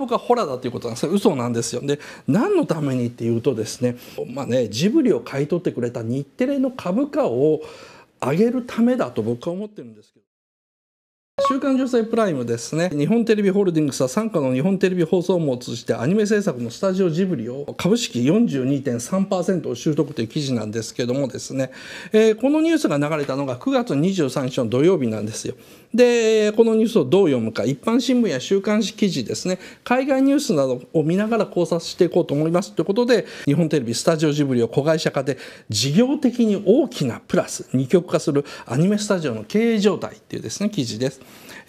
僕はホラーだということなんです嘘なんですよ。で何のためにっていうとですねまあねジブリを買い取ってくれた日テレの株価を上げるためだと僕は思ってるんですけど。週刊女性プライムですね。日本テレビホールディングスは傘下の日本テレビ放送網を通じてアニメ制作のスタジオジブリを株式42.3%を習得という記事なんですけどもですね、えー、このニュースが流れたのが9月23日の土曜日なんですよ。でこのニュースをどう読むか一般新聞や週刊誌記事ですね海外ニュースなどを見ながら考察していこうと思いますということで日本テレビスタジオジブリを子会社化で事業的に大きなプラス二極化するアニメスタジオの経営状態っていうですね記事です。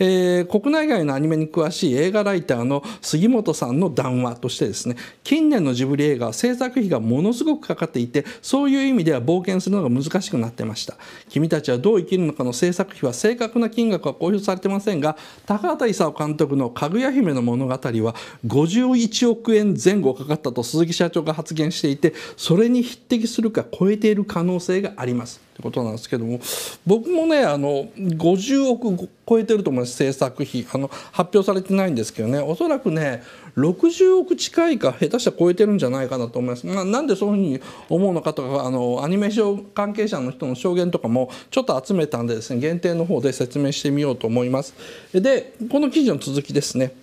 えー、国内外のアニメに詳しい映画ライターの杉本さんの談話としてですね近年のジブリ映画は制作費がものすごくかかっていてそういう意味では冒険するのが難しくなってました。君たちはどう生きるのかの制作費は正確な金額は公表されてませんが高畑勲監督の「かぐや姫の物語」は51億円前後かかったと鈴木社長が発言していてそれに匹敵するか超えている可能性があります。ことなんですけども僕もねあの50億超えてると思います制作費あの発表されてないんですけどねおそらくね60億近いか下手したら超えてるんじゃないかなと思います。まあ、なんでそういうふうに思うのかとかあのアニメーション関係者の人の証言とかもちょっと集めたんでですね限定の方で説明してみようと思います。でこの記事の続きですね。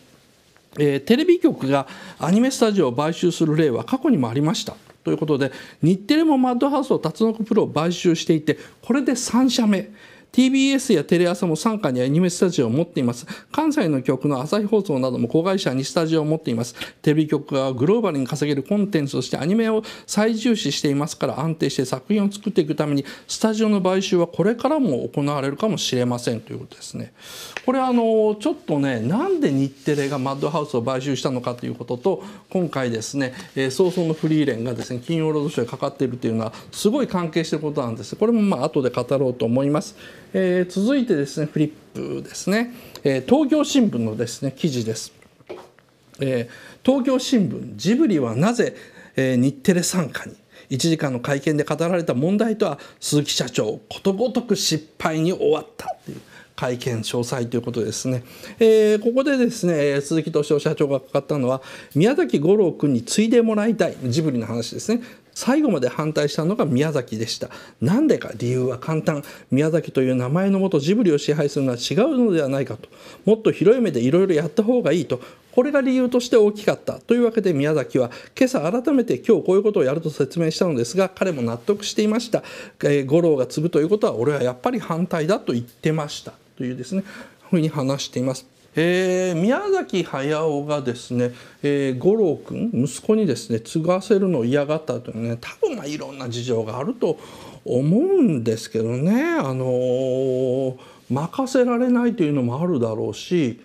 えー、テレビ局がアニメスタジオを買収する例は過去にもありました。ということで日テレもマッドハウスを辰野プロを買収していてこれで3社目。TBS やテレ朝も傘下にアニメスタジオを持っています。関西の局の朝日放送なども子会社にスタジオを持っています。テレビ局がグローバルに稼げるコンテンツとしてアニメを最重視していますから安定して作品を作っていくためにスタジオの買収はこれからも行われるかもしれません。ということですね。これあのちょっとねなんで日テレがマッドハウスを買収したのかということと今回ですね、えー、早々のフリーレンがですね金曜ロードショーにかかっているというのはすごい関係していることなんです。これもまあ後で語ろうと思います。えー、続いてですねフリップですね、えー、東京新聞のですね記事です、えー、東京新聞ジブリはなぜ、えー、日テレ傘下に1時間の会見で語られた問題とは鈴木社長ことごとく失敗に終わったという会見詳細ということですね、えー、ここでですね鈴木敏夫社長がかかったのは宮崎五郎君に継いでもらいたいジブリの話ですね。最後まで反対したのが宮崎でした。なんでか理由は簡単。宮崎という名前のもとジブリを支配するのは違うのではないかと。もっと広い目でいろいろやった方がいいと。これが理由として大きかった。というわけで宮崎は今朝改めて今日こういうことをやると説明したのですが彼も納得していました、えー、五郎が継ぐということは俺はやっぱり反対だと言ってました。というですね。ふうに話しています。えー、宮崎駿がですね、えー、五郎君息子にですね継がせるのを嫌がったというね多分まあいろんな事情があると思うんですけどね、あのー、任せられないというのもあるだろうし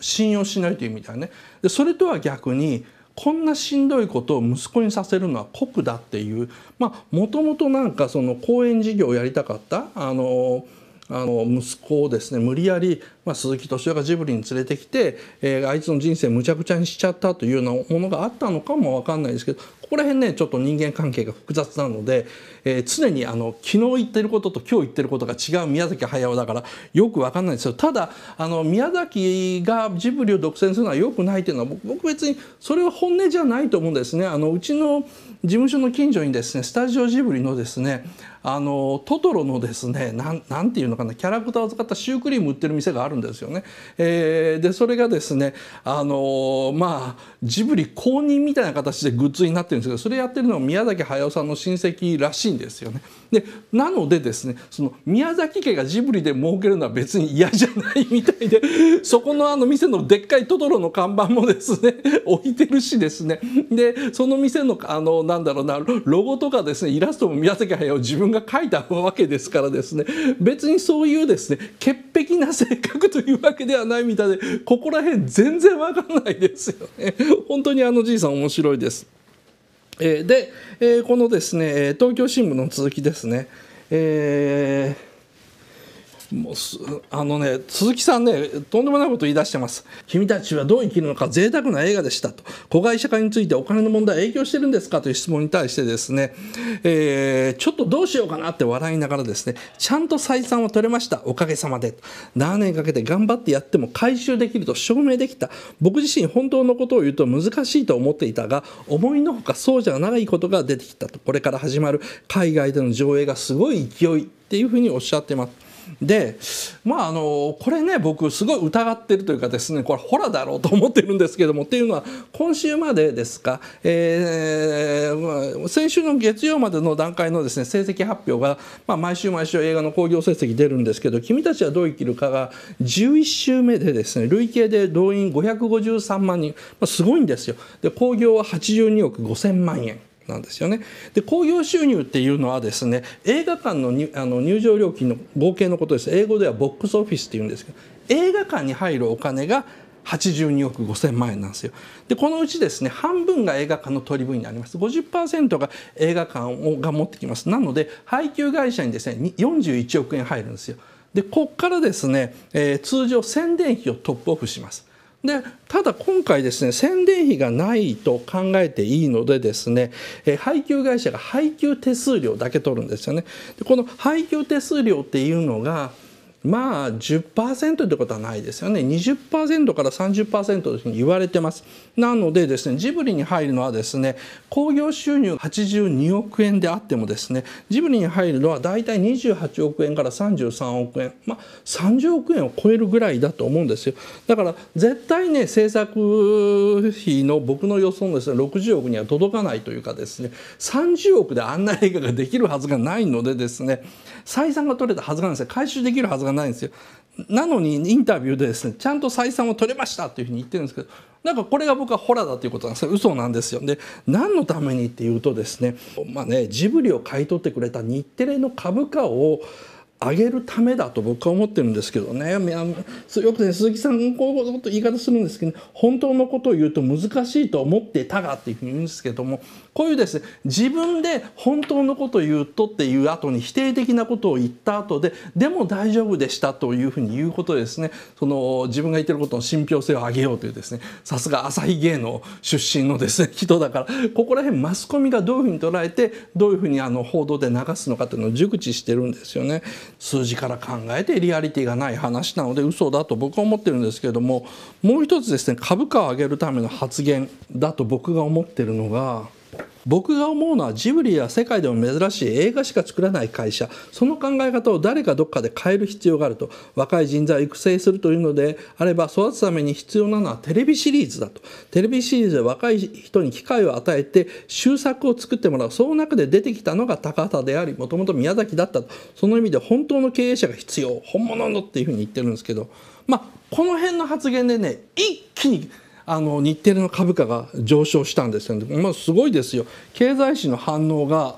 信用しないという意味ではね。でそれとは逆にこんなしんどいことを息子にさせるのは酷だっていうまあもともとなんかその講演事業をやりたかったあのーあの息子をですね無理やり、まあ、鈴木敏夫がジブリに連れてきて、えー、あいつの人生むちゃくちゃにしちゃったというようなものがあったのかも分かんないですけどここら辺ねちょっと人間関係が複雑なので、えー、常にあの昨日言ってることと今日言ってることが違う宮崎駿だからよく分かんないですよただあの宮崎がジブリを独占するのはよくないというのは僕別にそれは本音じゃないと思うんですね。あのうちの事務所の近所にですねスタジオジブリのですねあのトトロのですねなんなんていうのかなキャラクターを使ったシュークリーム売ってる店があるんですよね。えー、でそれがですねあのまあジブリ公認みたいな形でグッズになってるんですけどそれやってるのは宮崎駿さんの親戚らしいんですよね。でなのでですねその宮崎家がジブリで儲けるのは別に嫌じゃないみたいでそこのあの店のでっかいトトロの看板もですね置いてるしですねでその店のあのなんだろうなロゴとかですねイラストも宮崎駿自分が描いたわけですからですね別にそういうですね潔癖な性格というわけではないみたいでここら辺全然わかんないですよね。本当にあのじいさん面白いです。えー、で、えー、このですね東京新聞の続きですね、えーもうあのね鈴木さんねとんでもないこと言い出してます。君たちはどう生きるのか贅沢な映画でしたと。子会社化についてお金の問題影響してるんですかという質問に対してですね、えー、ちょっとどうしようかなって笑いながらですね。ちゃんと採算は取れました。おかげさまで。7年かけて頑張ってやっても回収できると証明できた。僕自身本当のことを言うと難しいと思っていたが思いのほかそうじゃないことが出てきたと。これから始まる海外での上映がすごい勢いっていうふうにおっしゃってます。でまああのこれね僕すごい疑ってるというかですねこれホラだろうと思ってるんですけどもっていうのは今週までですか、えー、先週の月曜までの段階のですね成績発表が、まあ、毎週毎週映画の興行成績出るんですけど「君たちはどう生きるか」が11週目でですね累計で動員553万人、まあ、すごいんですよ。で興行は82億5000万円。なんですよね。で興行収入っていうのはですね映画館のにあの入場料金の合計のことです英語ではボックスオフィスっていうんですけど映画館に入るお金が82億5000万円なんですよ。でこのうちですね半分が映画館の取り分になります50%が映画館をが持ってきますなので配給会社にですね41億円入るんですよ。でここからですね、えー、通常宣伝費をトップオフします。でただ今回ですね宣伝費がないと考えていいのでですね、配給会社が配給手数料だけ取るんですよね。でこの配給手数料っていうのがまあ10%ってことはないですよね。20%から30%というふうに言われてます。なのでですねジブリに入るのはですね興行収入82億円であってもですねジブリに入るのは大体28億円から33億円。まあ30億円を超えるぐらいだと思うんですよ。だから絶対ね制作費の僕の予想のですね60億には届かないというかですね30億であんな映画ができるはずがないのでですね採算が取れたはずなんですよ。回収できるはずがないないんですよ。なのにインタビューでですねちゃんと採算を取れましたっていうふうに言ってるんですけどなんかこれが僕はホラーだということなんです嘘なんですよ。で何のためにっていうとですねまあねジブリを買い取ってくれた日テレの株価を上げるためだと僕は思ってるんですけどね。よくね鈴木さんこういうこと言い方するんですけど、本当のことを言うと難しいと思ってたがっていうふうに言うんですけどもこういうですね自分で本当のことを言うとっていう後に否定的なことを言った後ででも大丈夫でしたというふうに言うことですねその自分が言ってることの信憑性を上げようというですねさすが朝日芸能出身のですね 人だからここら辺マスコミがどういうふうに捉えてどういうふうにあの報道で流すのかというのを熟知してるんですよね。数字から考えてリアリティがない話なので嘘だと僕は思ってるんですけれどももう一つですね株価を上げるための発言だと僕が思ってるのが僕が思うのはジブリは世界でも珍しい映画しか作らない会社。その考え方を誰かどっかで変える必要があると。若い人材を育成するというのであれば育つために必要なのはテレビシリーズだと。テレビシリーズで若い人に機会を与えて終作を作ってもらう。その中で出てきたのが高畑でありもともと宮崎だったと。その意味で本当の経営者が必要。本物のっていうふうに言ってるんですけど。まあこの辺の発言でね一気にあの日テレの株価が上昇したんですよ、ね、まあ、すごいですよ。経済誌の反応が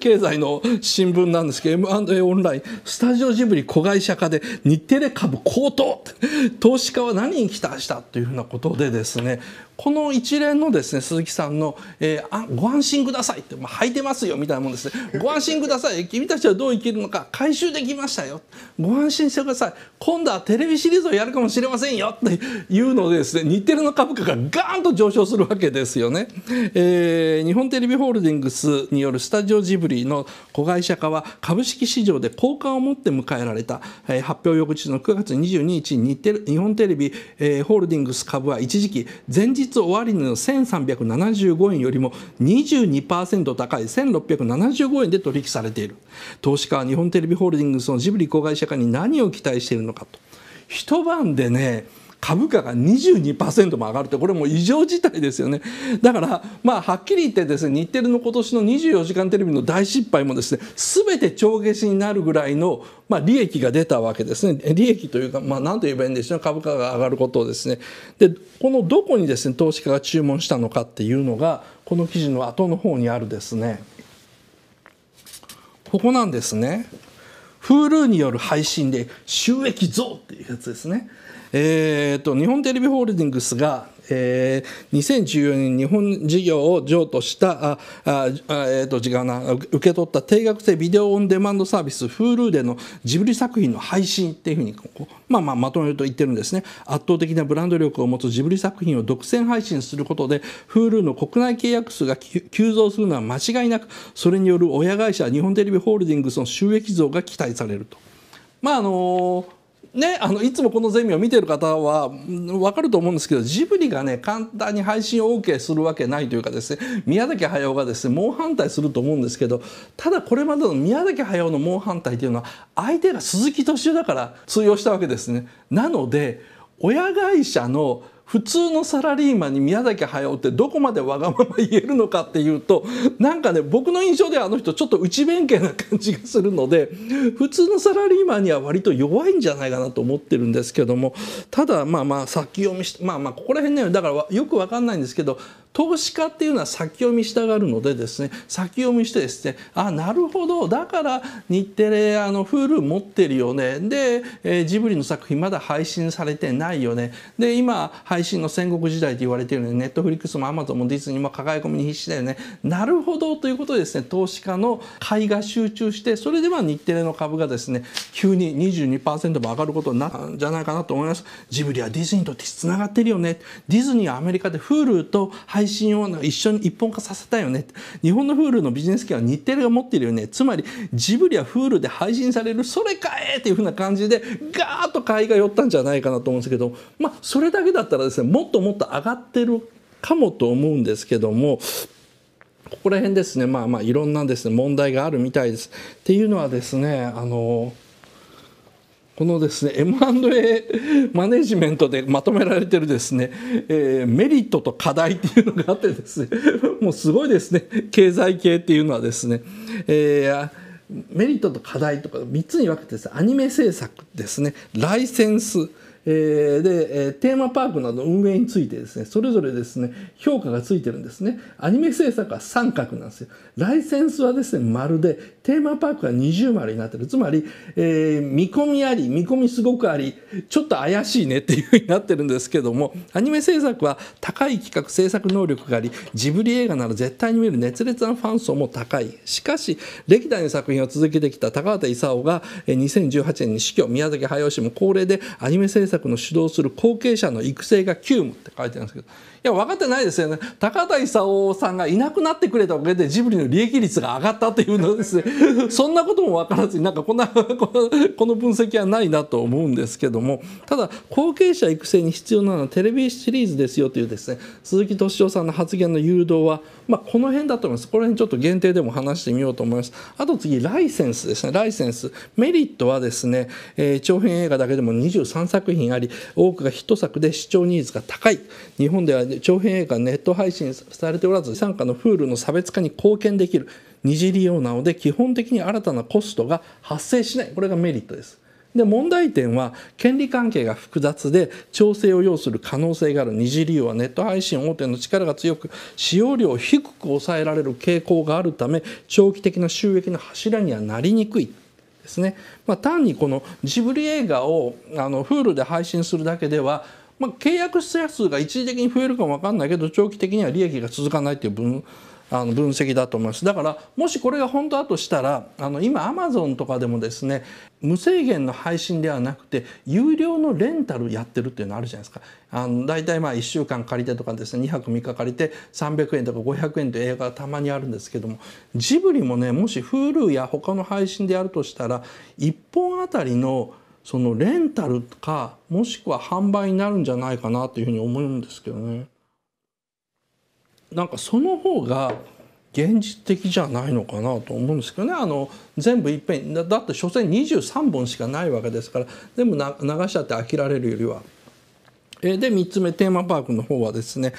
経済の新聞なんですけど M&A オンライン。スタジオジブリ子会社化で日テレ株高騰。投資家は何に期待したというふうなことでですねこの一連のですね鈴木さんの、えー、あご安心くださいって、まあ、履いてますよみたいなもんですね。ご安心ください。君たちはどう生きるのか回収できましたよ。ご安心してください。今度はテレビシリーズをやるかもしれませんよ。っていうのでですね日テレの株価がガーンと上昇するわけですよね、えー、日本テレビホールディングスによるスタジオジブリの子会社化は株式市場で好感を持って迎えられた、えー、発表翌日の9月22日に日テレ日本テレビ、えー、ホールディングス株は一時期前日終値の1375円よりも22%高い1675円で取引されている。投資家は日本テレビホールディングスのジブリ子会社化に何を期待しているのかと。一晩でね株価が22%も上がるってこれもう異常事態ですよね。だからまあはっきり言ってですね日テレの今年の24時間テレビの大失敗もですね全て帳消しになるぐらいのまあ利益が出たわけですね。利益というかまあ何と言えばいいんでしょう。株価が上がることをですね。でこのどこにですね投資家が注文したのかっていうのがこの記事の後の方にあるですね。ここなんですね。Hulu による配信で収益増っていうやつですね。えーと、日本テレビホールディングスがえー、2014年日本事業を譲渡したああ、えー、と違うな受け取った定額制ビデオオンデマンドサービス Hulu でのジブリ作品の配信っていうふうに、まあ、まあまとめると言ってるんですね圧倒的なブランド力を持つジブリ作品を独占配信することで Hulu の国内契約数が急増するのは間違いなくそれによる親会社日本テレビホールディングスの収益増が期待されると。まああのーね、あのいつもこのゼミを見てる方は分かると思うんですけどジブリがね簡単に配信を OK するわけないというかですね宮崎駿がですね猛反対すると思うんですけどただこれまでの宮崎駿の猛反対というのは相手が鈴木敏夫だから通用したわけですね。なので親会社の普通のサラリーマンに宮崎駿ってどこまでわがまま言えるのかっていうとなんかね僕の印象ではあの人ちょっと内弁慶な感じがするので普通のサラリーマンには割と弱いんじゃないかなと思ってるんですけどもただまあまあ先読みしてまあまあここら辺ねだからよくわかんないんですけど投資家っていうのは先読みしたがるのでですね先読みしてですねあなるほどだから日テレあの Hulu 持ってるよね。で、えー、ジブリの作品まだ配信されてないよね。で今配信の戦国時代と言われてるね。ネットフリックスもアマゾンもディズニーも抱え込みに必死だよね。なるほどということでですね投資家の買いが集中してそれでは日テレの株がですね急に22%も上がることになったんじゃないかなと思います。ジブリはディズニーとつながってるよね。ディズニーはアメリカで Hulu と配配信を一緒に一本化させたよね。日本の Hulu のビジネス権は日テレが持ってるよね。つまりジブリは Hulu で配信される。それかえっていうふうな感じでガーッと買いが寄ったんじゃないかなと思うんですけどまあそれだけだったらですねもっともっと上がってるかもと思うんですけどもここら辺ですね。まあまあいろんなですね問題があるみたいです。っていうのはですねあのこのですね M&A マネジメントでまとめられてるですね、えー、メリットと課題っていうのがあってですね もうすごいですね経済系っていうのはですね、えー、メリットと課題とか3つに分けてです、アニメ制作ですねライセンスえー、で、えー、テーマパークなど運営についてですねそれぞれですね評価がついてるんですね。アニメ制作は三角なんですよ。ライセンスはですね丸でテーマパークは二重丸になってる。つまり、えー、見込みあり見込みすごくありちょっと怪しいねっていうふうになってるんですけどもアニメ制作は高い企画制作能力がありジブリ映画なら絶対に見る熱烈なファン層も高い。しかし歴代の作品を続けてきた高畑勲が2018年に死去。宮崎駿氏も高齢でアニメ制作策の主導する後継者の育成が急務って書いてあるんですけどや分かってないですよね。高田勲さんがいなくなってくれたおかげでジブリの利益率が上がったというのです。ね そんなことも分からずになんかこんな この分析はないなと思うんですけども。ただ後継者育成に必要なのはテレビシリーズですよというですね鈴木敏夫さんの発言の誘導は、まあ、この辺だと思います。この辺ちょっと限定でも話してみようと思います。あと次ライセンスですね。ライセンス。メリットはですね、えー、長編映画だけでも23作品あり多くがヒット作で視聴ニーズが高い。日本では長編映画ネット配信されておらず傘下のフールの差別化に貢献できる。二次利用なので基本的に新たなコストが発生しない。これがメリットです。で問題点は権利関係が複雑で調整を要する可能性がある。二次利用はネット配信大手の力が強く使用量を低く抑えられる傾向があるため長期的な収益の柱にはなりにくい。ですね、まあ、単にこのジブリ映画をあの Hulu で配信するだけではまあ、契約者数が一時的に増えるかも分かんないけど長期的には利益が続かないっていう分あの分析だと思います。だからもしこれが本当だとしたらあの今アマゾンとかでもですね無制限の配信ではなくて有料のレンタルやってるっていうのあるじゃないですか。あの大体まあ1週間借りてとかですね2泊3日借りて300円とか500円という映画がたまにあるんですけどもジブリもねもし Hulu や他の配信でやるとしたら1本あたりのそのレンタルかもしくは販売になるんじゃないかなというふうに思うんですけどね。なんかその方が現実的じゃないのかなと思うんですけどねあの全部いっぺんだって所詮23本しかないわけですから全部流しちゃって飽きられるよりはで3つ目テーマパークの方はですね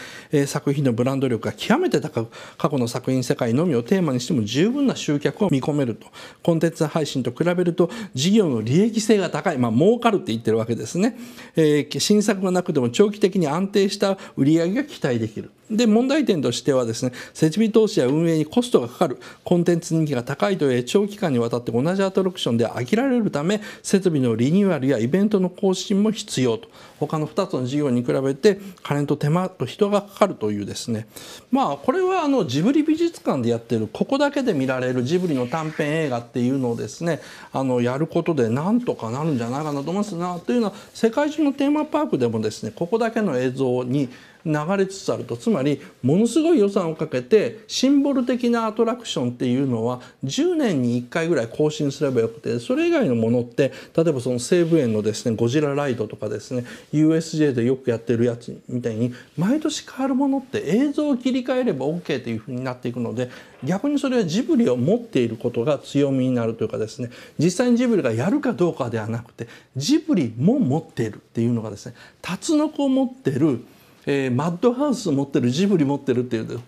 作品のブランド力が極めて高く過去の作品世界のみをテーマにしても十分な集客を見込めると。コンテンツ配信と比べると事業の利益性が高いまあ儲かるって言ってるわけですね、え、新作がなくても長期的に安定した売り上げが期待できる。で問題点としてはですね設備投資や運営にコストがかかるコンテンツ人気が高いという長期間にわたって同じアトラクションで飽きられるため設備のリニューアルやイベントの更新も必要と。他の2つの事業に比べて金と手間と人がかかるというですね。まあこれはあのジブリ美術館でやってるここだけで見られるジブリの短編映画っていうのをですねあのやることでなんとかなるんじゃないかなと思いますなというのは世界中のテーマパークでもですねここだけの映像に流れつつあるとつまりものすごい予算をかけてシンボル的なアトラクションっていうのは10年に1回ぐらい更新すればよくてそれ以外のものって例えばその西武園のですねゴジラライドとかですね USJ でよくやってるやつみたいに毎年変わるものって映像を切り替えれば OK というふうになっていくので逆にそれはジブリを持っていることが強みになるというかですね実際にジブリがやるかどうかではなくてジブリも持っているっていうのがですねタツノコを持ってるえー、マッドハウス持ってるジブリ持ってるっていう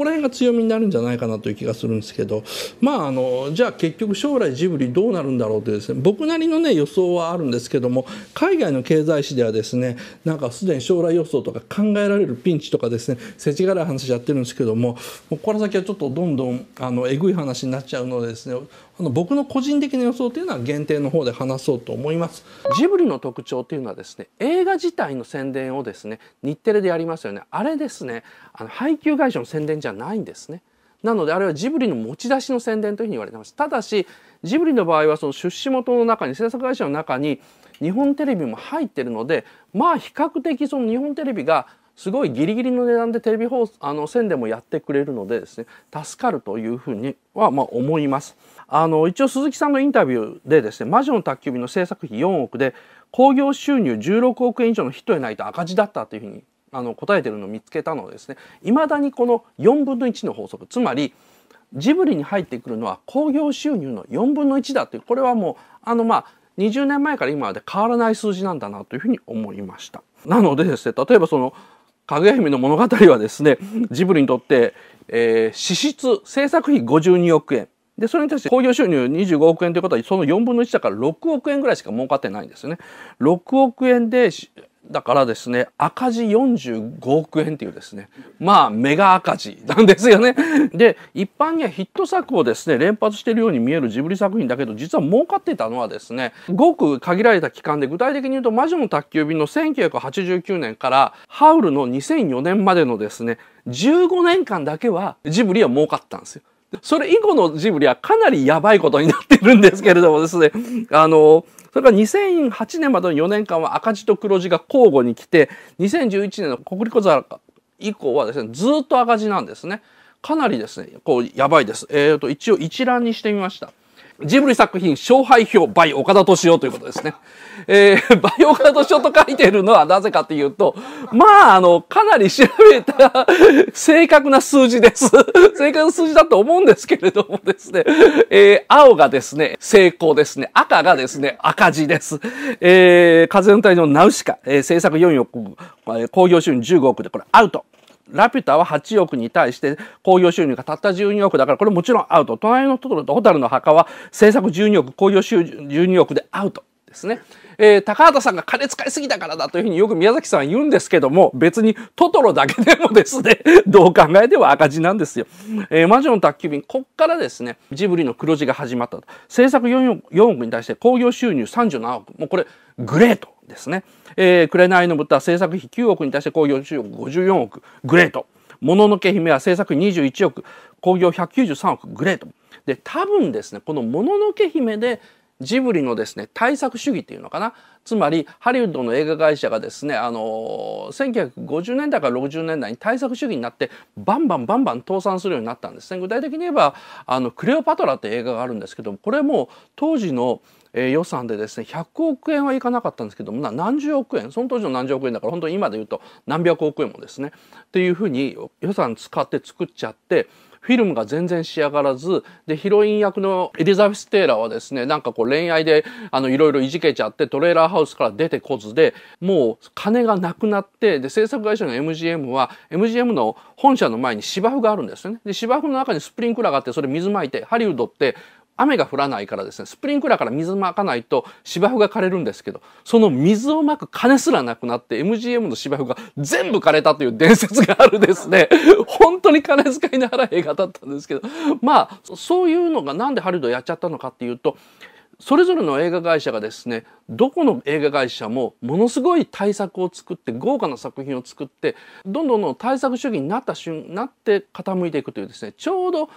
この辺が強みになるんじゃないかなという気がするんですけどまああのじゃあ結局将来ジブリどうなるんだろうというですね僕なりのね予想はあるんですけども海外の経済誌ではですねなんかすでに将来予想とか考えられるピンチとかですね世知辛い話やってるんですけどもここから先はちょっとどんどんあのえぐい話になっちゃうのでですねあの僕の個人的な予想というのは限定の方で話そうと思います。ジブリの特徴というのはですね映画自体の宣伝をですね日テレでやりますよね。あれですねあの配給会社の宣伝じゃないんですね。なのであれはジブリの持ち出しの宣伝というふうに言われてます。ただしジブリの場合はその出資元の中に制作会社の中に日本テレビも入ってるのでまあ比較的その日本テレビがすごいギリギリの値段でテレビ放送あの宣伝もやってくれるのでですね助かるというふうにはまあ思います。あの一応鈴木さんのインタビューでですね「魔女の宅急便」の制作費4億で興行収入16億円以上のヒットでないと赤字だったというふうにあの答えてるのを見つけたのですねいまだにこの4分の1の法則つまりジブリに入ってくるのは興行収入の4分の1だというこれはもうあのまあ20年前から今まで変わらない数字なんだなというふうに思いました。なのでですね例えばそのかぐや姫の物語はですねジブリにとって、えー、支出制作費52億円で、それに対して興行収入25億円ということは、その4分の1だから6億円ぐらいしか儲かってないんですね。6億円で、だからですね、赤字45億円っていうですね、まあ、メガ赤字なんですよね。で、一般にはヒット作をですね、連発しているように見えるジブリ作品だけど、実は儲かってたのはですね、ごく限られた期間で、具体的に言うと、魔女の宅急便の1989年から、ハウルの2004年までのですね、15年間だけはジブリは儲かったんですよ。それ以後のジブリはかなりやばいことになってるんですけれどもですね、あの、それから2008年までの4年間は赤字と黒字が交互に来て、2011年の国立小皿以降はですね、ずっと赤字なんですね。かなりですね、こう、やばいです。えっ、ー、と、一応一覧にしてみました。ジブリ作品勝敗表 by 岡田敏夫ということですね。えー、by 岡田敏夫と書いてるのはなぜかというと、まあ、あの、かなり調べた 正確な数字です。正確な数字だと思うんですけれどもですね、えー、青がですね、成功ですね。赤がですね、赤字です。えー、風の谷のナウシカ、えー、制作4億、えー、興行収入15億で、これアウト。ラピュタは8億に対して興行収入がたった12億だからこれもちろんアウト。隣のトトロとホタルの墓は制作12億、興行収入12億でアウトですね。えー、高畑さんが金使いすぎたからだというふうによく宮崎さんは言うんですけども、別にトトロだけでもですね、どう考えても赤字なんですよ。えー、魔女の宅急便、こっからですね、ジブリの黒字が始まったと。制作 4, 億 ,4 億に対して興行収入37億。もうこれ、グレートですね。えー、紅の豚制作費9億に対して興行収入54億。グレート。もののけ姫は制作21億。興行193億。グレート。で、多分ですね、このもののけ姫でジブリのですね対策主義っていうのかなつまりハリウッドの映画会社がですねあの1950年代から60年代に対策主義になってバンバンバンバン倒産するようになったんですね具体的に言えばあのクレオパトラって映画があるんですけどこれも当時のえー、予算でですね100億円はいかなかったんですけども何十億円その当時の何十億円だから本当に今で言うと何百億円もですねっていうふうに予算使って作っちゃってフィルムが全然仕上がらずでヒロイン役のエリザベス・テイラーはですねなんかこう恋愛であのいろいろいじけちゃってトレーラーハウスから出てこずでもう金がなくなってで制作会社の MGM は MGM の本社の前に芝生があるんですよね。で芝生の中にスプリンクラーがあってそれ水まいてハリウッドって雨が降らないからですね、スプリンクラーから水まかないと芝生が枯れるんですけど、その水をまく金すらなくなって MGM の芝生が全部枯れたという伝説があるですね、本当に金遣いの荒い映画だったんですけど、まあ、そういうのがなんでハリウッドやっちゃったのかっていうと、それぞれの映画会社がですねどこの映画会社もものすごい対策を作って豪華な作品を作ってどんどんどん対策主義になった瞬なって傾いていくというですねちょうど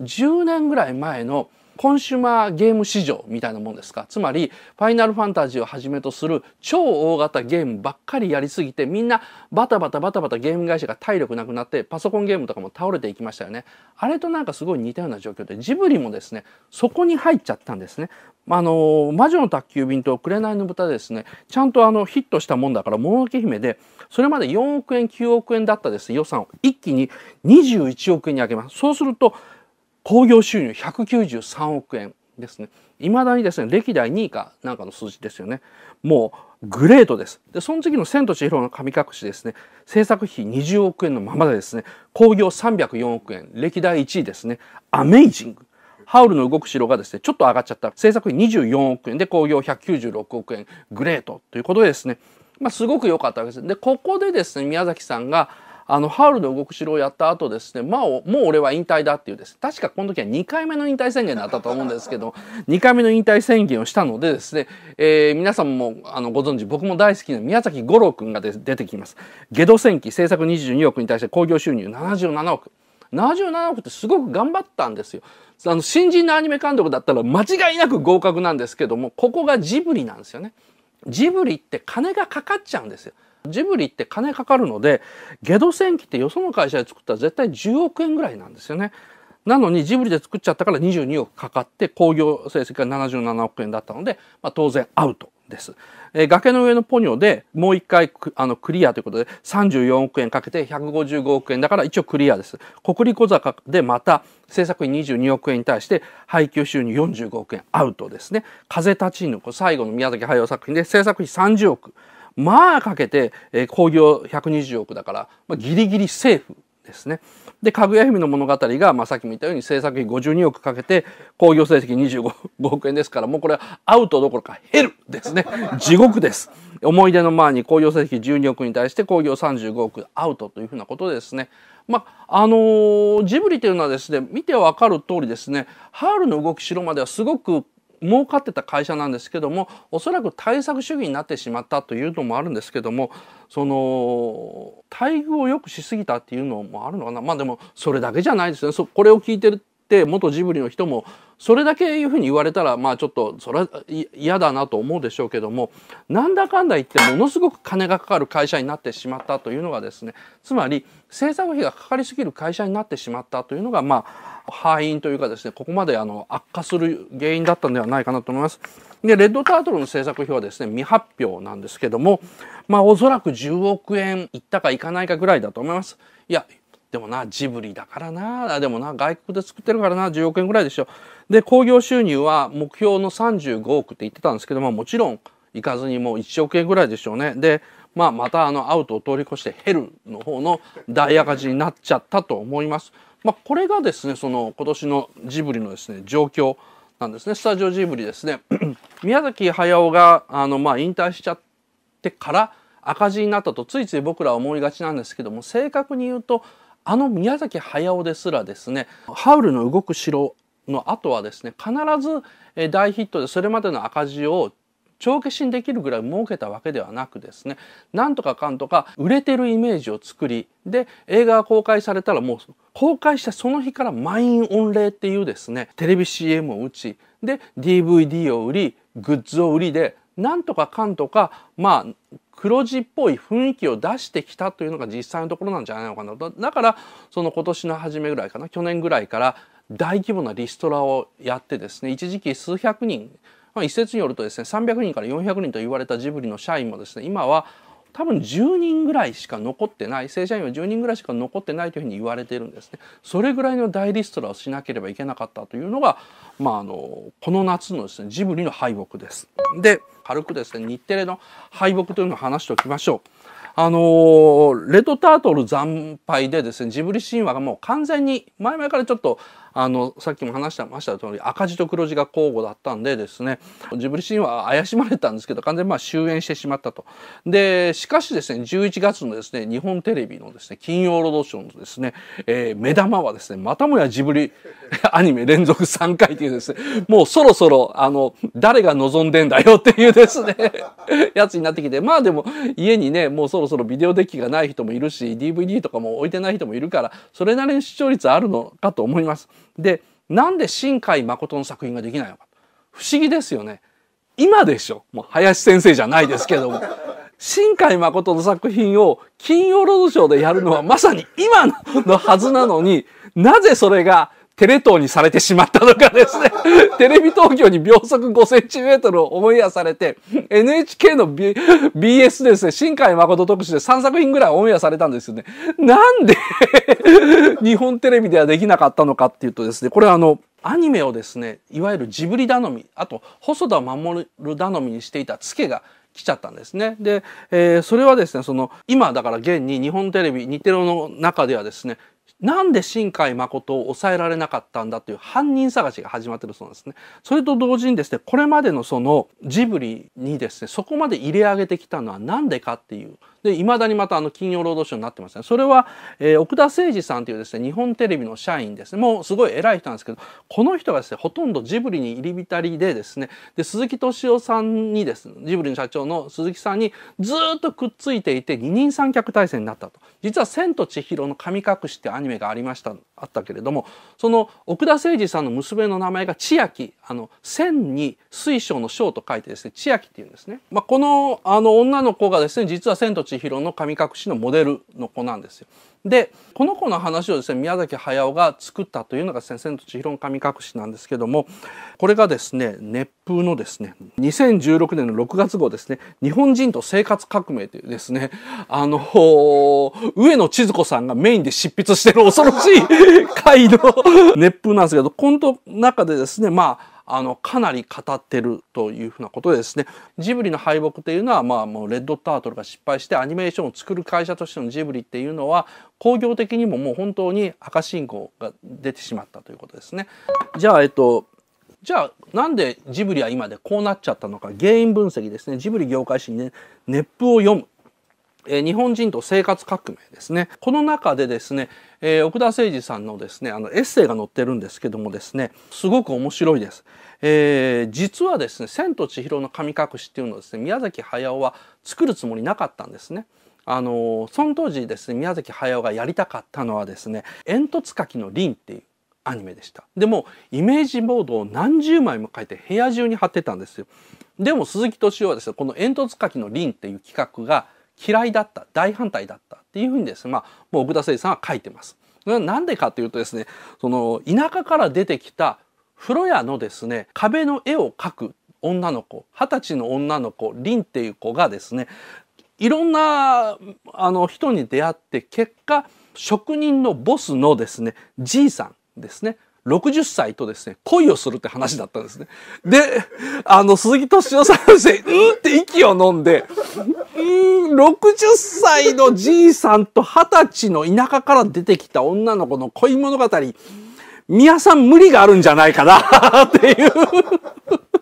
10年ぐらい前のコンシュマーゲーム市場みたいなもんですか？つまりファイナルファンタジーをはじめとする超大型ゲームばっかりやりすぎてみんなバタバタバタバタゲーム会社が体力なくなってパソコンゲームとかも倒れていきましたよね。あれとなんかすごい似たような状況でジブリもですねそこに入っちゃったんですね。あの魔女の宅急便と紅の豚ですねちゃんとあのヒットしたもんだからもののけ姫でそれまで4億円9億円だったです予算を。一気に21億円に上げます。そうすると興行収入193億円ですね。いまだにですね、歴代2位かなんかの数字ですよね。もうグレートです。で、その次の千と千尋の神隠しですね、制作費20億円のままでですね、興行304億円、歴代1位ですね、アメイジング。ハウルの動く城がですね、ちょっと上がっちゃった。制作費24億円で興行196億円、グレートということでですね、まあ、すごく良かったわけです。で、ここでですね、宮崎さんが、あのハウルの動く城をやった後ですねまあもう俺は引退だっていうです確かこの時は2回目の引退宣言だったと思うんですけど 2回目の引退宣言をしたのでですね、えー、皆さんもあのご存知僕も大好きな宮崎五郎君が出てきます。ゲド戦記制作22億に対して興行収入77億。77億ってすごく頑張ったんですよ。あの新人のアニメ監督だったら間違いなく合格なんですけどもここがジブリなんですよね。ジブリって金がかかっちゃうんですよ。ジブリって金かかるのでゲド戦記ってよその会社で作ったら絶対10億円ぐらいなんですよね。なのにジブリで作っちゃったから22億かかって興行成績が77億円だったので、まあ、当然アウトです。えー、崖の上のポニョでもう一回あのクリアということで34億円かけて155億円だから一応クリアです。国立小坂でまた制作費22億円に対して配給収入45億円アウトですね。風立ちぬ最後の宮崎駿作品で制作費30億。まあかけて、えー、興行120億だから、まあ、ギリギリセーフですね。で、かぐや姫の物語が、まあ、さっきも言ったように制作費52億かけて、興行成績25億円ですから、もうこれはアウトどころかヘルですね。地獄です。思い出の前に興行成績12億に対して興行35億アウトというふうなことですね。まあ、あのー、ジブリというのはですね、見てわかる通りですね、ハールの動き城まではすごく儲かってた会社なんですけどもおそらく対策主義になってしまったというのもあるんですけどもその待遇を良くしすぎたっていうのもあるのかな。まあでもそれだけじゃないですね。これを聞いてるって元ジブリの人もそれだけいうふうに言われたらまあちょっとそれは嫌だなと思うでしょうけどもなんだかんだ言ってものすごく金がかかる会社になってしまったというのがですねつまり制作費がかかりすぎる会社になってしまったというのがまあ敗因というかですねここまであの悪化する原因だったんではないかなと思います。でレッドタートルの制作費はですね未発表なんですけどもまあおそらく10億円いったかいかないかぐらいだと思います。いやでもなジブリだからな。でもな外国で作ってるからな。10億円ぐらいでしょ。で興行収入は目標の35億って言ってたんですけどももちろん行かずにもう1億円ぐらいでしょうね。でまあまたあのアウトを通り越してヘルの方の大赤字になっちゃったと思います。まあ、これがですねその今年のジブリのですね状況なんですね。スタジオジブリですね。宮崎駿があのまあ引退しちゃってから赤字になったとついつい僕らは思いがちなんですけども正確に言うとあの宮崎駿ですらですねハウルの動く城の後はですね必ず大ヒットでそれまでの赤字を帳消しにできるぐらい儲けたわけではなくですねなんとかかんとか売れてるイメージを作りで映画が公開されたらもう公開したその日から満員御礼っていうですねテレビ CM を打ちで DVD を売りグッズを売りでなんとかかんとかまあ黒字っぽい雰囲気を出してきたというのが実際のところなんじゃないのかなとだからその今年の初めぐらいかな去年ぐらいから大規模なリストラをやってですね一時期数百人、まあ、一説によるとですね300人から400人と言われたジブリの社員もですね今は多分10人ぐらいしか残ってない正社員は10人ぐらいしか残ってないというふうに言われているんですねそれぐらいの大リストラをしなければいけなかったというのが、まあ、あのこの夏のですねジブリの敗北です。で軽くですね日テレの敗北というのを話しておきましょう。あのレッドタートル惨敗でですねジブリ神話がもう完全に前々からちょっとあのさっきも話してました通り赤字と黒字が交互だったんでですねジブリシーンは怪しまれたんですけど完全にまあ終焉してしまったと。でしかしですね11月のですね日本テレビのですね金曜ロードショーのですね、えー、目玉はですねまたもやジブリ アニメ連続3回というですねもうそろそろあの誰が望んでんだよっていうですね やつになってきてまあでも家にねもうそろそろビデオデッキがない人もいるし DVD とかも置いてない人もいるからそれなりに視聴率あるのかと思います。でなんで新海誠の作品ができないのか不思議ですよね。今でしょもう林先生じゃないですけども。新海誠の作品を金曜ロードショーでやるのはまさに今のはずなのになぜそれがテレ東にされてしまったのかですね。テレビ東京に秒速5センチメートルをオンエアされて、NHK の、B、BS ですね、新海誠特集で3作品ぐらいオンエアされたんですよね。なんで 日本テレビではできなかったのかっていうとですね、これあの、アニメをですね、いわゆるジブリ頼み、あと細田守頼みにしていたツケが来ちゃったんですね。で、えー、それはですね、その、今だから現に日本テレビ、日テレの中ではですね、なんで新海誠を抑えられなかったんだという犯人探しが始まってるそうなんですね。それと同時にですね、これまでのそのジブリにですね、そこまで入れ上げてきたのは何でかっていう。で、未だにまたあの金曜ロードショーになってますね。それは、えー、奥田誠二さんというですね、日本テレビの社員ですね。もうすごい偉い人なんですけど、この人がですね、ほとんどジブリに入り浸りでですね、で、鈴木敏夫さんにですね、ジブリの社長の鈴木さんにずっとくっついていて二人三脚体制になったと。実は千と千尋の神隠しってアニメがありました、あったけれども、その奥田誠二さんの娘の名前が千秋、あの、千に水晶の章と書いてですね、千秋っていうんですね。まあ、この、あの、女の子がですね、実は千と千尋の神隠しのモデルの子なんですよ。でこの子の話をですね宮崎駿が作ったというのが「千と千尋の神隠し」なんですけどもこれがですね熱風のですね2016年の6月号ですね「日本人と生活革命」というですねあの上野千鶴子さんがメインで執筆してる恐ろしい回の熱風なんですけどこの中でですねまああのかなり語ってるというふうなことでですね。ジブリの敗北というのはまあもうレッドタートルが失敗してアニメーションを作る会社としてのジブリっていうのは工業的にももう本当に赤信号が出てしまったということですね。じゃあえっとじゃあなんでジブリは今でこうなっちゃったのか。原因分析ですね。ジブリ業界誌にね熱風を読む。え日本人と生活革命ですね。この中でですね、えー、奥田誠二さんのですね、あのエッセイが載ってるんですけどもですね、すごく面白いです。えー、実はですね、千と千尋の神隠しっていうのはですね、宮崎駿は作るつもりなかったんですね。あのその当時ですね、宮崎駿がやりたかったのはですね、煙突柿の凛っていうアニメでした。でも、イメージボードを何十枚も書いて部屋中に貼ってたんですよ。でも鈴木敏夫はですね、この煙突柿の凛っていう企画が嫌いだった大反対だったっていうふうにですね、まあ、もう奥田誠司さんは書いてます。なんでかというとですねその田舎から出てきた風呂屋のですね壁の絵を描く女の子二十歳の女の子凛っていう子がですねいろんなあの人に出会って結果職人のボスのですねじいさんですね60歳とですね、恋をするって話だったんですね。で、あの、鈴木敏夫さんですね、うんって息を飲んで、うん、60歳のじいさんと20歳の田舎から出てきた女の子の恋物語、宮さん無理があるんじゃないかなっていう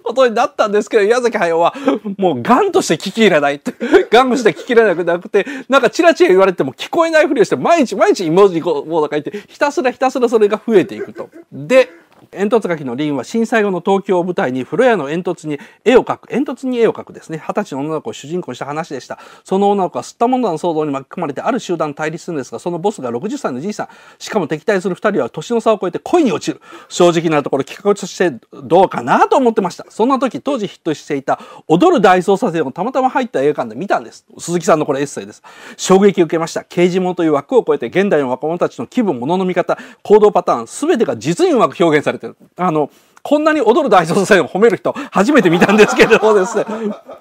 ことになったんですけど、矢崎駿はもうガンとして聞き入れないって、ガンとして聞き入れなくなくて、なんかチラチラ言われても聞こえないふりをして毎日毎日イモジボード書いて、ひたすらひたすらそれが増えていくと。で、煙突書きの凛は震災後の東京を舞台に風呂屋の煙突に絵を描く。煙突に絵を描くですね。二十歳の女の子を主人公にした話でした。その女の子は吸ったものの騒動に巻き込まれてある集団対立するんですがそのボスが60歳のじいさん。しかも敵対する2人は年の差を超えて恋に落ちる。正直なところ企画としてどうかなと思ってました。そんな時当時ヒットしていた踊る大捜査線をたまたま入った映画館で見たんです。鈴木さんのこれエッセイです。衝撃を受けました。刑事物という枠を超えて現代の若者たちの気分物の見方行動パターン全てが実にうまく表現されされてる。あのこんなに踊る大捜査線を褒める人初めて見たんですけれどもですね。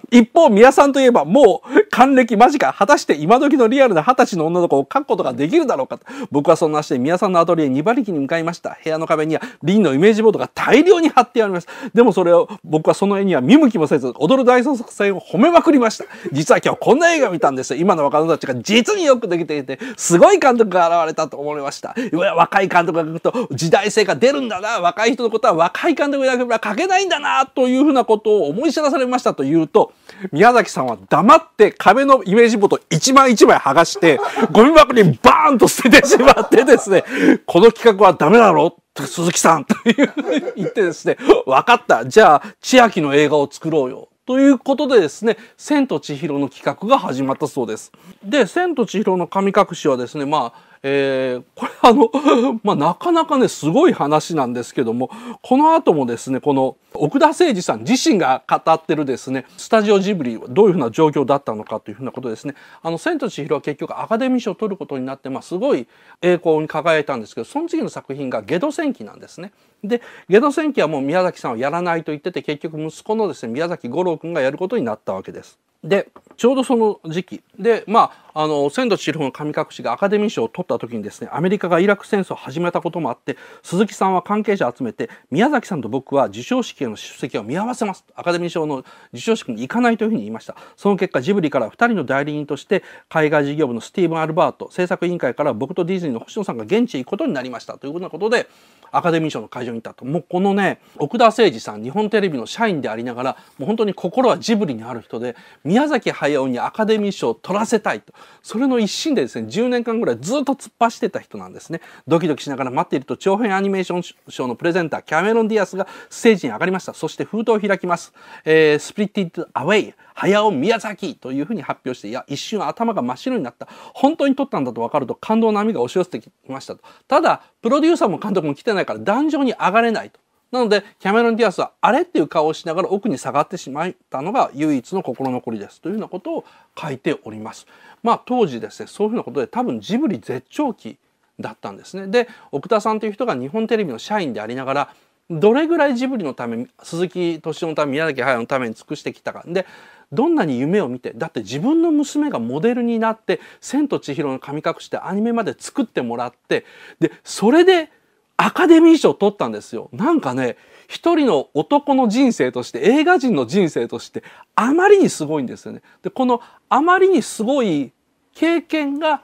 一方、宮さんといえばもう還暦間近、果たして今時のリアルな二十歳の女の子を描くことができるだろうかと。僕はそんな足で宮さんのアトリエ2馬力に向かいました。部屋の壁にはリンのイメージボードが大量に貼ってあります。でもそれを僕はその絵には見向きもせず、踊る大捜査線を褒めまくりました。実は今日こんな映画見たんですよ。今の若者たちが実によくできていて、すごい監督が現れたと思いました。若い監督が描くと時代性が出るんだな。若い人のことは若い監督だけは書けないんだな。というふうなことを思い知らされましたというと、宮崎さんは黙って壁のイメージボード一枚一枚剥がして、ゴミ箱にバーンと捨ててしまってですね、この企画はダメだろ鈴木さんというう言ってですね、分かった。じゃあ、千秋の映画を作ろうよ。ということでですね、千と千尋の企画が始まったそうです。で、千と千尋の神隠しはですね、まあ、えー、これあの、まあ、なかなかね、すごい話なんですけども、この後もですね、この奥田誠二さん自身が語ってるですね、スタジオジブリはどういうふうな状況だったのかというふうなことですね、あの、千と千尋は結局アカデミー賞を取ることになって、まあ、すごい栄光に輝いたんですけど、その次の作品がゲド戦記なんですね。で、ゲド戦記はもう宮崎さんはやらないと言ってて、結局息子のですね、宮崎五郎君がやることになったわけです。でちょうどその時期。でまああの千と千尋の神隠しがアカデミー賞を取った時にですねアメリカがイラク戦争を始めたこともあって鈴木さんは関係者を集めて宮崎さんと僕は授賞式への出席を見合わせます。アカデミー賞の授賞式に行かないというふうに言いました。その結果ジブリから2人の代理人として海外事業部のスティーブン・アルバート制作委員会から僕とディズニーの星野さんが現地へ行くことになりました。というようなことでアカデミー賞の会場に行ったと。もうこのね奥田誠二さん日本テレビの社員でありながらもう本当に心はジブリにある人で宮崎駿にアカデミー賞を取らせたいと。それの一心でですね10年間ぐらいずっと突っ走ってた人なんですね。ドキドキしながら待っていると長編アニメーションショーのプレゼンターキャメロン・ディアスがステージに上がりました。そして封筒を開きます、え、 Spirited Away Hayao Miyazaki というふうに発表していや一瞬頭が真っ白になった。本当に取ったんだと分かると感動の波が押し寄せてきましたと。ただプロデューサーも監督も来てないから壇上に上がれないと。なのでキャメロン・ディアスはあれっていう顔をしながら奥に下がってしまったのが唯一の心残りですというようなことを書いております。まあ当時ですねそういうふうなことで多分ジブリ絶頂期だったんですね。で奥田さんという人が日本テレビの社員でありながらどれぐらいジブリのため鈴木敏夫のため宮崎駿のために尽くしてきたかでどんなに夢を見てだって自分の娘がモデルになって「千と千尋の神隠し」でアニメまで作ってもらってでそれでアカデミー賞を取ったんですよ。なんかね一人の男の人生として映画人の人生としてあまりにすごいんですよね。でこのあまりにすごい経験が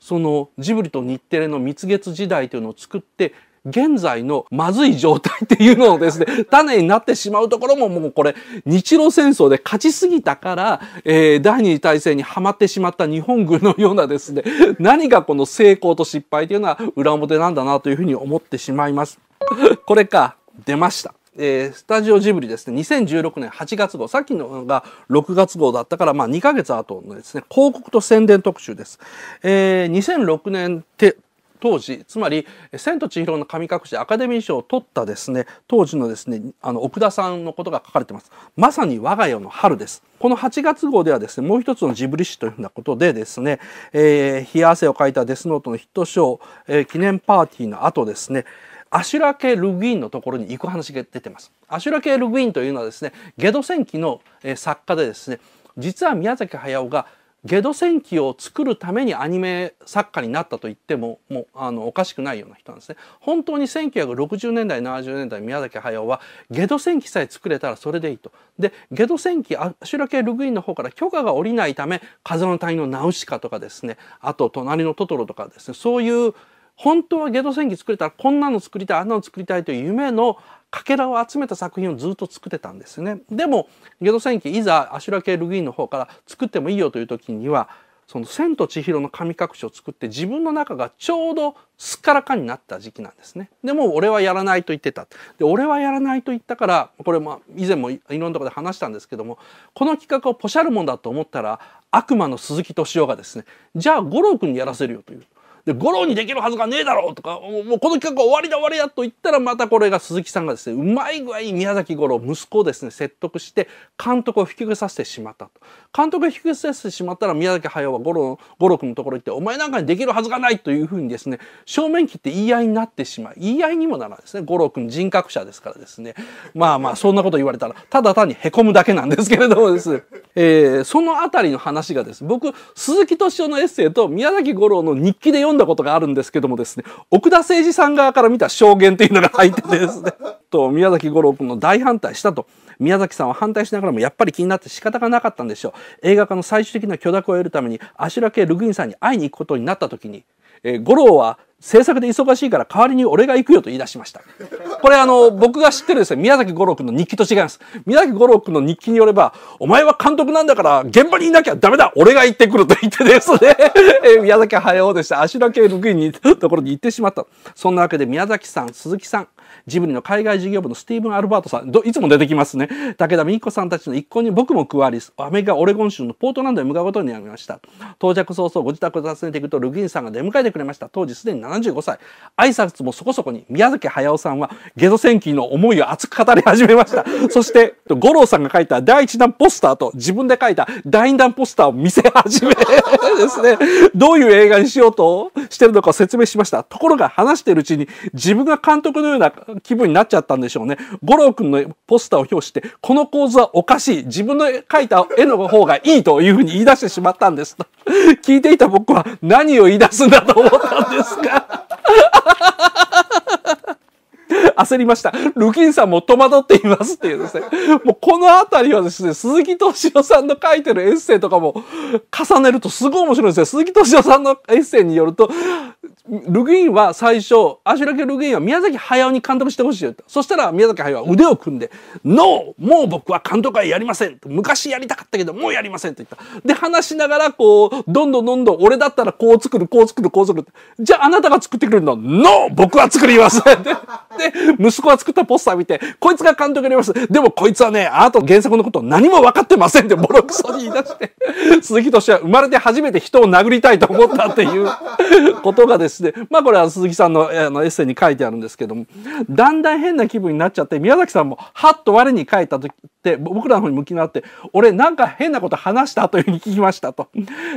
そのジブリと日テレの蜜月時代というのを作って現在のまずい状態っていうのをですね、種になってしまうところももうこれ、日露戦争で勝ちすぎたから、えー、第二次大戦にはまってしまった日本軍のようなですね、何がこの成功と失敗というのは裏表なんだなというふうに思ってしまいます。これか、出ました。えー、スタジオジブリですね、2016年8月号、さっきのが6月号だったから、まあ2ヶ月後のですね、広告と宣伝特集です。えー、2006年て当時つまり「千と千尋の神隠し」アカデミー賞を取ったですね当時のですねあの奥田さんのことが書かれてますまさに我が世の春ですこの8月号ではですねもう一つのジブリ誌というふうなことでですね、えー、冷や汗をかいたデスノートのヒットショー、えー、記念パーティーの後ですねアシュラ系ルグインのところに行く話が出てます。アシュラ系ルグインというのはですね、ゲド戦記の作家でですね、実は宮崎駿がゲド戦記を作るためにアニメ作家になったと言ってももうあのおかしくないような人なんですね。本当に1960年代70年代宮崎駿はゲド戦記さえ作れたらそれでいいと。でゲド戦記アシュラ系ルグインの方から許可が下りないため「風の谷のナウシカ」とかですねあと「隣のトトロ」とかですねそういう本当はゲド戦記作れたらこんなの作りたいあんなの作りたいという夢のかけらを集めた作品をずっと作ってたんですね。でもゲド戦記いざアシュラ系ルグインの方から作ってもいいよという時にはその「千と千尋の神隠し」を作って自分の中がちょうどすっからかになった時期なんですね。でも俺はやらないと言ってた。で俺はやらないと言ったからこれま以前もいろんなとこで話したんですけどもこの企画をポシャるもんだと思ったら悪魔の鈴木敏夫がですねじゃあ五郎君にやらせるよという。で五郎にできるはずがねえだろうとかもうこの企画終わりだ終わりだと言ったらまたこれが鈴木さんがですねうまい具合に宮崎五郎息子をですね説得して監督を引き受けさせてしまったと。監督が引き受けさせてしまったら宮崎駿は五郎五郎君のところ行ってお前なんかにできるはずがないというふうにですね正面切って言い合いになってしまう。言い合いにもならないですね。五郎君人格者ですからですね。まあまあそんなこと言われたらただ単にへこむだけなんですけれどもです、えー、そのあたりの話がです。僕鈴木敏夫のエッセイと宮崎五郎の日記で読んだことがあるんですけどもですね奥田誠二さん側から見た証言というのが入っててですね と宮崎五郎君の大反対したと。宮崎さんは反対しながらもやっぱり気になって仕方がなかったんでしょう映画化の最終的な許諾を得るためにアシュラ系ルグインさんに会いに行くことになった時に、えー、五郎は制作で忙しいから代わりに俺が行くよと言い出しました。これあの、僕が知ってるですね、宮崎五郎君の日記と違います。宮崎五郎君の日記によれば、お前は監督なんだから現場にいなきゃダメだ俺が行ってくると言ってですね、宮崎駿でした。足だけルグイにところに行ってしまった。そんなわけで宮崎さん、鈴木さん、ジブリの海外事業部のスティーブン・アルバートさん、いつも出てきますね。武田美子さんたちの一行に僕も加わり、アメリカ・オレゴン州のポートランドへ向かうことになりました。到着早々ご自宅を訪ねていくと、ルグインさんが出迎えてくれました。当時すでに75歳。挨拶もそこそこに、宮崎駿さんは、ゲド戦記の思いを熱く語り始めました。そして、五郎さんが書いた第一弾ポスターと自分で書いた第二弾ポスターを見せ始めですね、どういう映画にしようとしてるのか説明しました。ところが話しているうちに、自分が監督のような気分になっちゃったんでしょうね。五郎くんのポスターを表して、この構図はおかしい。自分の描いた絵の方がいいというふうに言い出してしまったんですと。聞いていた僕は何を言い出すんだと思ったんですか？焦りました。ルキンさんも戸惑っていますっていうですね。もうこのあたりはですね、鈴木敏夫さんの書いてるエッセイとかも重ねるとすごい面白いんですよ。鈴木敏夫さんのエッセイによると、ルグインは最初、アシュラケ・ルグインは宮崎駿に監督してほしいと。そしたら宮崎駿は腕を組んで、ノーもう僕は監督はやりません昔やりたかったけど、もうやりませんと言った。で、話しながら、こう、どんどんどんどん、俺だったらこう作る、こう作る、こう作る。じゃああなたが作ってくれるのノー僕は作ります で、で、息子が作ったポスター見て、こいつが監督やります。でもこいつはね、あなた原作のこと何も分かってませんってボロクソに言い出して、鈴木敏は生まれて初めて人を殴りたいと思ったっていうことがですねまあこれは鈴木さんのあのエッセイに書いてあるんですけどもだんだん変な気分になっちゃって宮崎さんもはっと我に書いた時って僕らの方に向きになって俺なんか変なこと話したというふうに聞きましたと。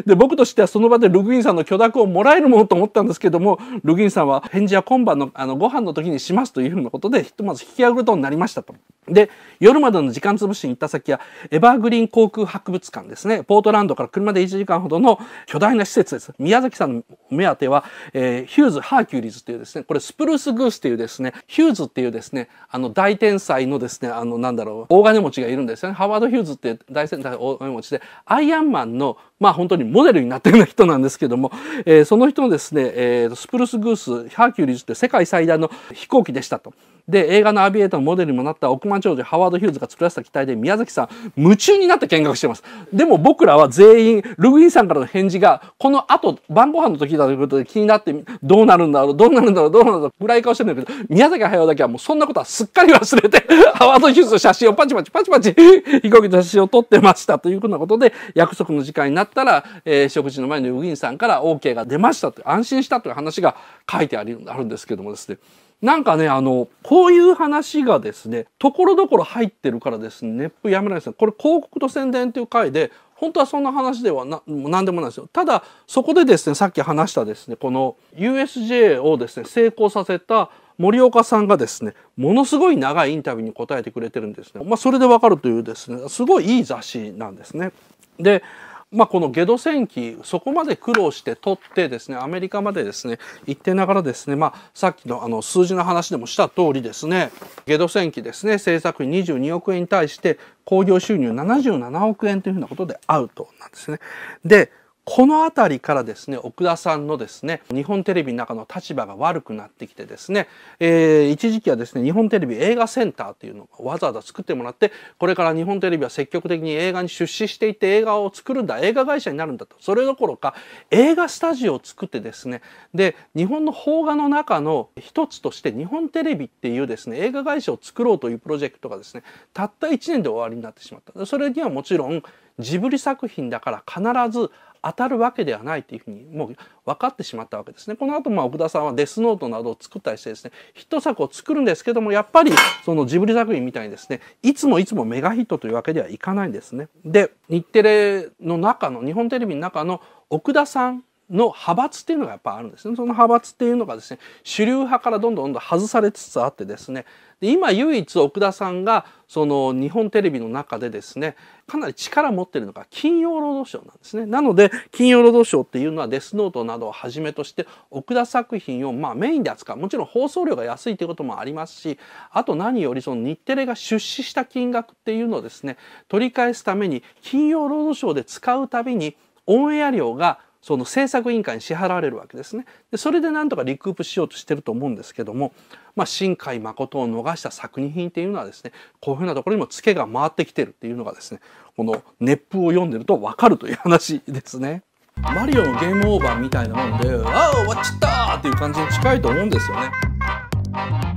で僕としてはその場でルグインさんの許諾をもらえるものと思ったんですけどもルグインさんは返事は今晩のあのご飯の時にしますというふうなことでひとまず引き合うことになりましたと。で夜までの時間潰しに行った先はエバーグリーン航空博物館ですね。ポートランドから車で1時間ほどの巨大な施設です。宮崎さんの目当ては、えー、 Hughes Hercules っていうですねこれ Spruce Goose っていうですねヒューズっていうですねあの大天才のですねあのなんだろう大金持ちがいるんですよね。ハワード・ヒューズっていう大天才大金持ちでアイアンマンのまあ本当にモデルになってるような人なんですけども、えー、その人のですね、えー、スプルス・グース・ハーキュリーズって世界最大の飛行機でしたと。で映画のアビエーターのモデルにもなった億万長者ハワード・ヒューズが作らせた機体で宮崎さん夢中になって見学してますでも僕らは全員ルグインさんからの返事がこの後晩ご飯の時だということで気になってどうなるんだろうどうなるんだろうどうなるんだろうぐらい顔してるんだけど宮崎駿だけはもうそんなことはすっかり忘れて ハワード・ヒューズの写真をパチパチパチパチ飛行機の写真を撮ってましたというふうなことで約束の時間になってたら、えー、食事の前にルグインさんから OK が出ましたと安心したという話が書いてあるんですけどもですねなんかね、あの、こういう話がですね、ところどころ入ってるからですね、熱風やめないですね。これ広告と宣伝っていう回で、本当はそんな話ではな何でもないですよ。ただ、そこでですね、さっき話したですね、この USJ をですね、成功させた森岡さんがですね、ものすごい長いインタビューに答えてくれてるんですね。まあ、それでわかるというですね、すごいいい雑誌なんですね。で、まあ、このゲド戦記そこまで苦労して取ってですねアメリカまでですね行ってながらですね、まあ、さっきのあの数字の話でもした通りですねゲド戦記ですね制作費22億円に対して興行収入77億円というふうなことでアウトなんですね。でこの辺りからですね奥田さんのですね日本テレビの中の立場が悪くなってきてですね、えー、一時期はですね日本テレビ映画センターというのをわざわざ作ってもらってこれから日本テレビは積極的に映画に出資していって映画を作るんだ映画会社になるんだと。それどころか映画スタジオを作ってですねで日本の邦画の中の一つとして日本テレビっていうですね映画会社を作ろうというプロジェクトがですねたった1年で終わりになってしまった。それにはもちろんジブリ作品だから必ず当たるわけではないというふうにもう分かってしまったわけですね。この後まあ奥田さんはデスノートなどを作ったりしてですねヒット作を作るんですけどもやっぱりそのジブリ作品みたいにですねいつもいつもメガヒットというわけではいかないんですね。で日テレの中の日本テレビの中の奥田さんの派閥っていうのがやっぱあるんですね。その派閥っていうのがですね主流派からどんどんどんどん外されつつあってですねで今唯一奥田さんがその日本テレビの中でですねかなり力を持ってるのが金曜ロードショーなんですね。なので金曜ロードショーっていうのはデスノートなどをはじめとして奥田作品をまあメインで扱うもちろん放送料が安いということもありますしあと何よりその日テレが出資した金額っていうのをですね取り返すために金曜ロードショーで使うたびにオンエア料がその制作委員会に支払われるわけですね。でそれでなんとかリクープしようとしてると思うんですけども、まあ、新海誠を逃した作品っていうのはですねこういうふうなところにもツケが回ってきてるっていうのがですねこの熱風を読んでると分かるという話ですね。マリオのゲームオーバーみたいなもんで「ああ終わっちゃった!」っていう感じに近いと思うんですよね。